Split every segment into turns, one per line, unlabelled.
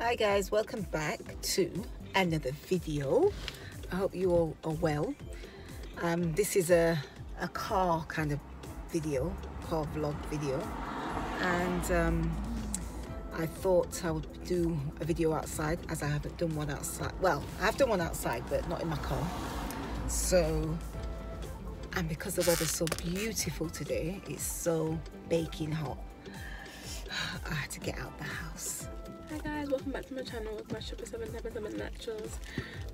Hi guys, welcome back to another video. I hope you all are well. Um, this is a, a car kind of video, car vlog video. And um, I thought I would do a video outside as I haven't done one outside. Well, I have done one outside, but not in my car. So, and because the weather's so beautiful today, it's so baking hot. I had to get out the house.
Hi guys, welcome back to my channel with my Seven Seven Naturals,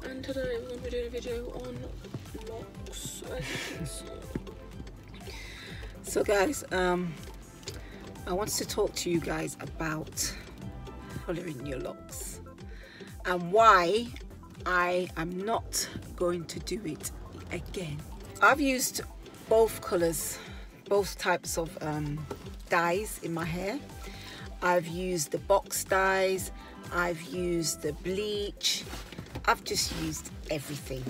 and today we're going to be doing a video on locs.
So guys, um, I wanted to talk to you guys about colouring your locs and why I am not going to do it again. I've used both colours, both types of um, dyes in my hair I've used the box dyes, I've used the bleach, I've just used everything.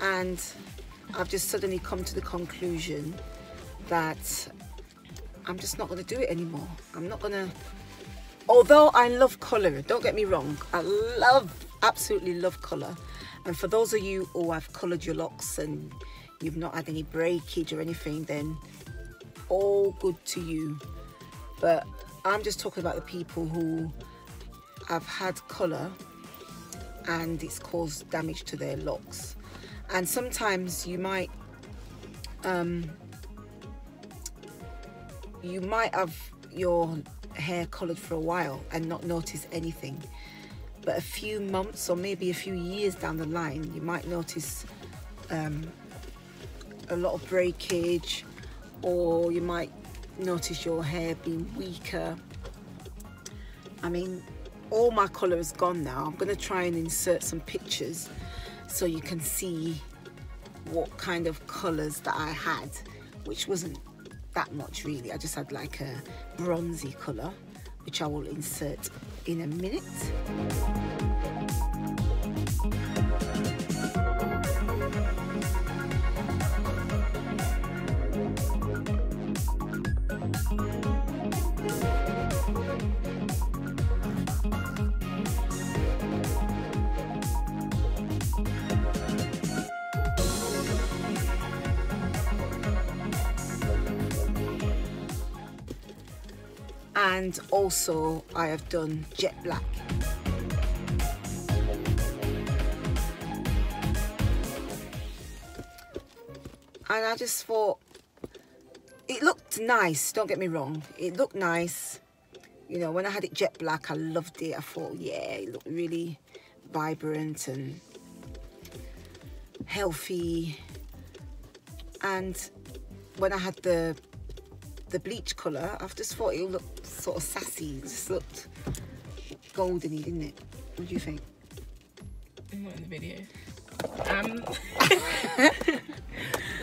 And I've just suddenly come to the conclusion that I'm just not going to do it anymore. I'm not going to, although I love colour, don't get me wrong, I love, absolutely love colour. And for those of you who have coloured your locs and you've not had any breakage or anything, then all good to you. But I'm just talking about the people who have had colour and it's caused damage to their locs. And sometimes you might um, you might have your hair coloured for a while and not notice anything. But a few months or maybe a few years down the line, you might notice um, a lot of breakage or you might notice your hair being weaker. I mean, all my colour is gone now. I'm going to try and insert some pictures so you can see what kind of colours that I had, which wasn't that much really. I just had like a bronzy colour, which I will insert in a minute. And also I have done jet black. And I just thought it looked nice, don't get me wrong. It looked nice. You know, when I had it jet black, I loved it. I thought, yeah, it looked really vibrant and healthy. And when I had the the bleach colour, I've just thought it looked sort of sassy. It just looked goldeny, didn't it? What do you think?
I'm not in the video. Um,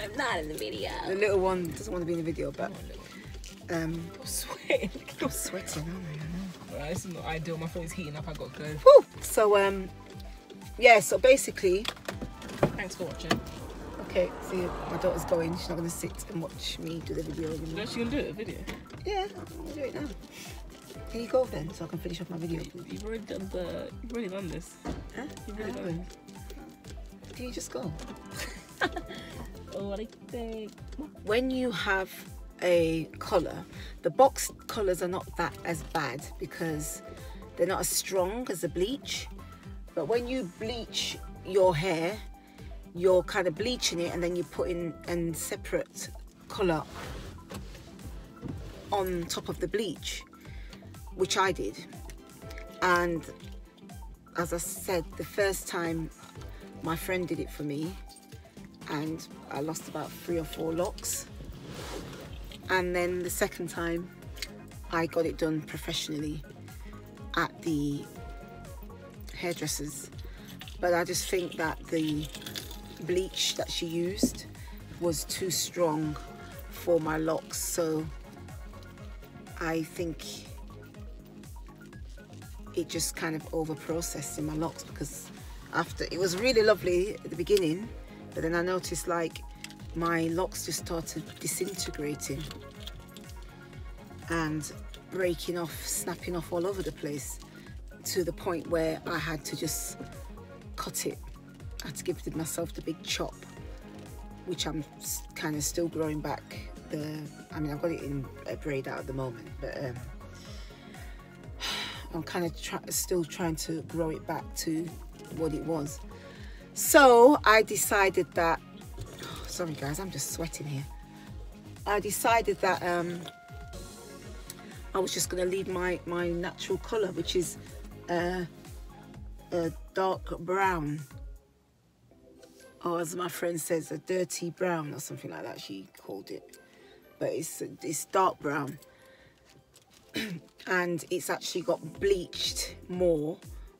I'm not in the video.
The little one doesn't want to be in the video, but um,
I'm sweating.
you're sweating, aren't you?
Right, this is not ideal. My phone's heating up. I got to go.
Woo! So um, yeah. So basically,
Thanks for watching.
Okay. See, my daughter's going. She's not going to sit and watch me do the video anymore.
No, she's going to do it. A video.
Yeah, I'm gonna do it now. Can you go then, so I can finish off my video?
You've already done the. You've already done this.
Huh?
You've already done
haven't. Can you just go?
Oh, what I think.
when you have a color the box colors are not that as bad because they're not as strong as the bleach but when you bleach your hair you're kind of bleaching it and then you put in a separate color on top of the bleach which I did and as I said the first time my friend did it for me and I lost about three or four locs. And then the second time, I got it done professionally at the hairdressers. But I just think that the bleach that she used was too strong for my locs. So I think it just kind of over processed in my locs because after it was really lovely at the beginning but then I noticed like my locs just started disintegrating and breaking off snapping off all over the place to the point where I had to just cut it I had to give myself the big chop which I'm kind of still growing back the I mean I've got it in a braid out at the moment but um, I'm kind of try, still trying to grow it back to what it was. So I decided that sorry guys I'm just sweating here. I decided that um, I was just going to leave my my natural color which is uh, a dark brown or as my friend says a dirty brown or something like that she called it. But it's it's dark brown. And it's actually got bleached more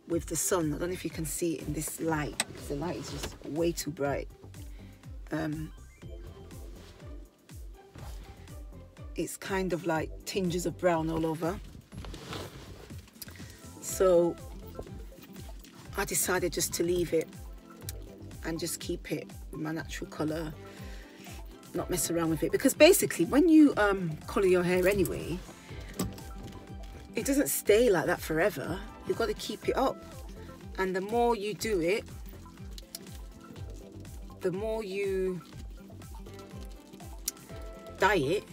with the sun. I don't know if you can see it in this light. The light is just way too bright. Um, it's kind of like tinges of brown all over. So I decided just to leave it and just keep it my natural colour not mess around with it. Because basically when you um, colour your hair anyway it doesn't stay like that forever. You've got to keep it up. And the more you do it the more you dye it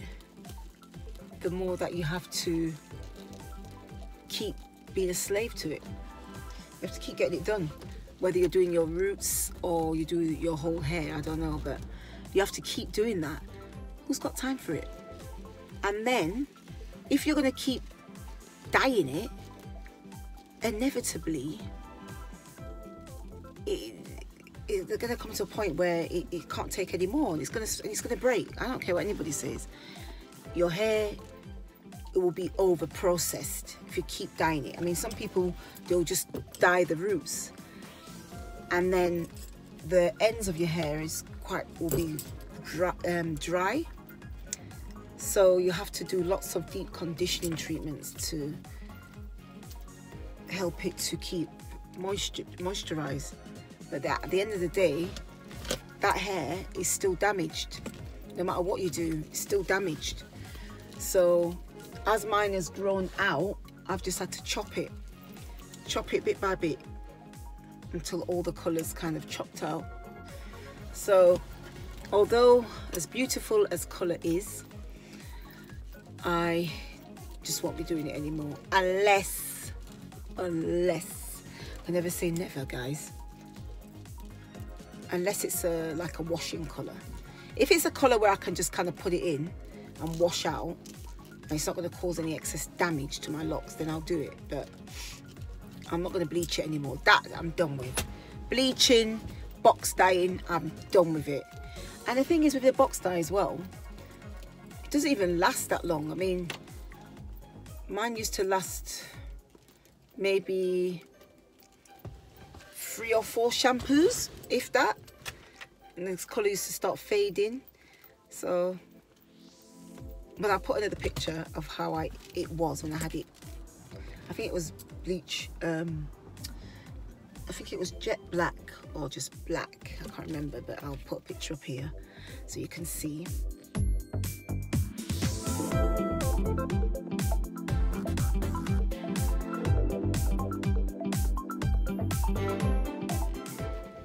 the more that you have to keep being a slave to it. You have to keep getting it done whether you're doing your roots or you do your whole hair I don't know but you have to keep doing that. Who's got time for it? And then if you're going to keep dyeing it inevitably it, it, they're going to come to a point where it, it can't take anymore and it's going to it's going to break. I don't care what anybody says. Your hair it will be over processed if you keep dyeing it. I mean some people they'll just dye the roots and then the ends of your hair is quite will be dry, um, dry. So you have to do lots of deep conditioning treatments to help it to keep moisture moisturized. But at the end of the day that hair is still damaged. No matter what you do it's still damaged. So as mine has grown out I've just had to chop it chop it bit by bit until all the colors kind of chopped out. So although as beautiful as color is I just won't be doing it anymore. Unless unless I never say never guys. Unless it's a like a washing color. If it's a color where I can just kind of put it in and wash out and it's not going to cause any excess damage to my locs then I'll do it but I'm not going to bleach it anymore. That I'm done with. Bleaching box dyeing I'm done with it. And the thing is with the box dye as well it doesn't even last that long. I mean mine used to last maybe three or four shampoos if that. And the colour used to start fading. So but I'll put another picture of how I it was when I had it I think it was bleach um, I think it was jet black or just black I can't remember but I'll put a picture up here so you can see.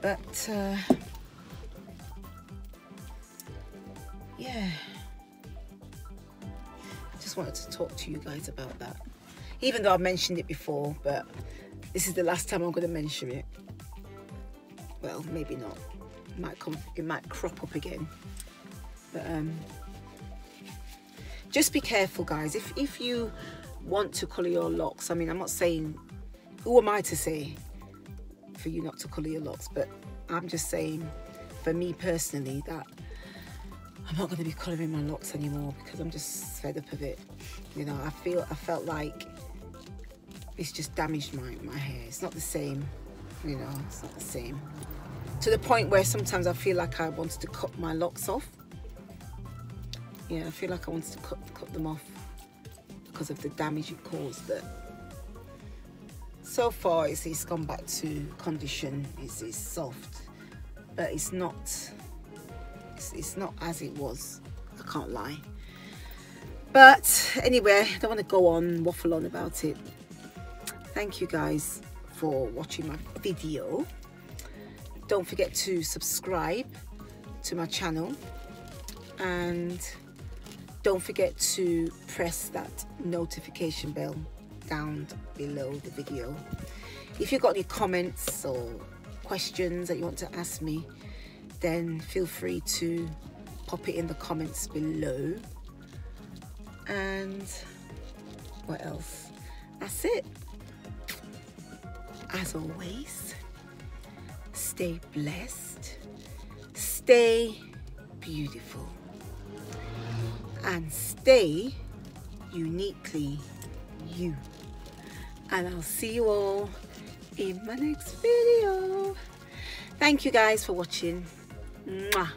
But uh, yeah. I just wanted to talk to you guys about that even though I've mentioned it before but this is the last time I'm going to mention it. Well maybe not. It might come it might crop up again. But um just be careful guys. If if you want to color your locs I mean I'm not saying who am I to say for you not to colour your locs? But I'm just saying for me personally that I'm not going to be colouring my locs anymore because I'm just fed up of it. You know I feel I felt like it's just damaged my, my hair. It's not the same you know it's not the same. To the point where sometimes I feel like I wanted to cut my locs off. Yeah I feel like I wanted to cut, cut them off because of the damage it caused but so far it's, it's gone back to condition. It's, it's soft but it's not it's, it's not as it was. I can't lie. But anyway I don't want to go on waffle on about it thank you guys for watching my video. Don't forget to subscribe to my channel. And don't forget to press that notification bell down below the video. If you've got any comments or questions that you want to ask me then feel free to pop it in the comments below. And what else? That's it as always stay blessed stay beautiful and stay uniquely you. And I'll see you all in my next video. Thank you guys for watching. Mwah.